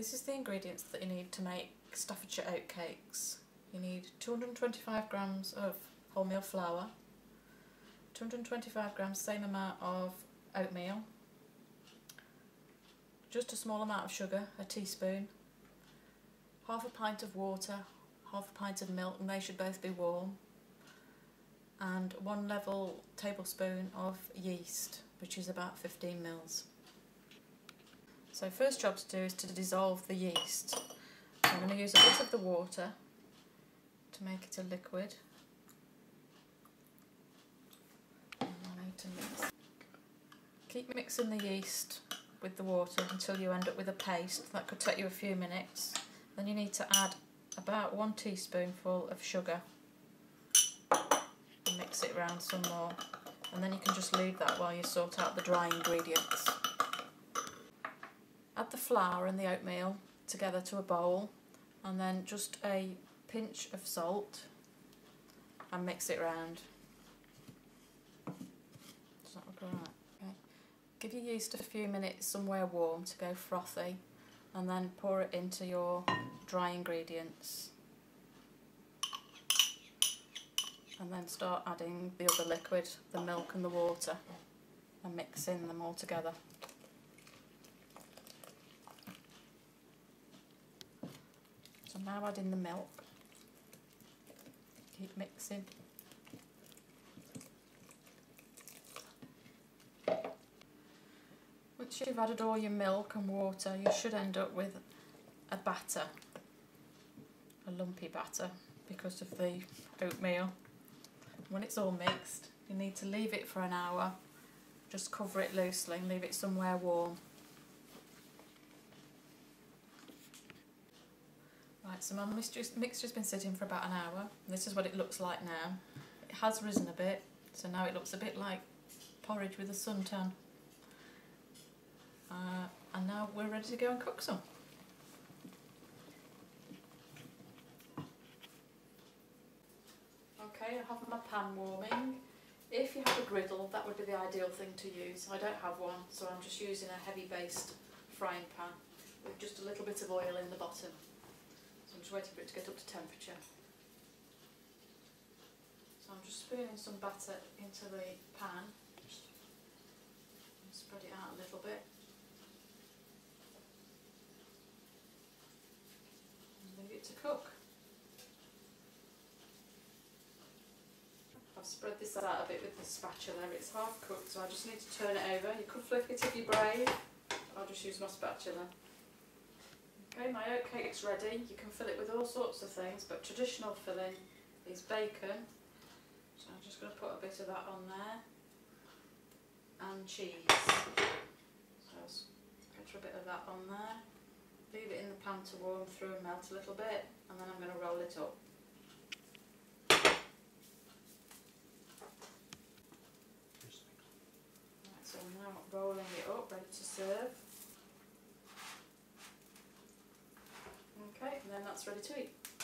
This is the ingredients that you need to make Staffordshire oatcakes. You need 225 grams of wholemeal flour, 225 grams, same amount of oatmeal, just a small amount of sugar, a teaspoon, half a pint of water, half a pint of milk, and they should both be warm, and one level tablespoon of yeast, which is about 15 mils. So first job to do is to dissolve the yeast. I'm going to use a bit of the water to make it a liquid. Mix. Keep mixing the yeast with the water until you end up with a paste. That could take you a few minutes. Then you need to add about one teaspoonful of sugar. And mix it around some more. And then you can just leave that while you sort out the dry ingredients. Add the flour and the oatmeal together to a bowl and then just a pinch of salt and mix it round. Does that look alright? Okay. Give your yeast a few minutes somewhere warm to go frothy and then pour it into your dry ingredients. And then start adding the other liquid, the milk and the water and mixing them all together. Now add in the milk. Keep mixing. Once you've added all your milk and water, you should end up with a batter, a lumpy batter, because of the oatmeal. When it's all mixed, you need to leave it for an hour. Just cover it loosely and leave it somewhere warm. So my mixture's, been sitting for about an hour. This is what it looks like now. It has risen a bit, so now it looks a bit like porridge with a suntan. Uh, and now we're ready to go and cook some. Okay, I have my pan warming. If you have a griddle, that would be the ideal thing to use. I don't have one, so I'm just using a heavy based frying pan with just a little bit of oil in the bottom. Just waiting for it to get up to temperature. So I'm just spooning some batter into the pan. spread it out a little bit. And leave it to cook. I've spread this out a bit with the spatula. It's half cooked, so I just need to turn it over. You could flip it if you're brave. I'll just use my spatula. Okay, my oat cake's ready. You can fill it with all sorts of things, but traditional filling is bacon. So I'm just going to put a bit of that on there. And cheese. So put a bit of that on there. Leave it in the pan to warm through and melt a little bit, and then I'm going to roll it up. So I'm now rolling it up, ready to serve. that's ready to eat.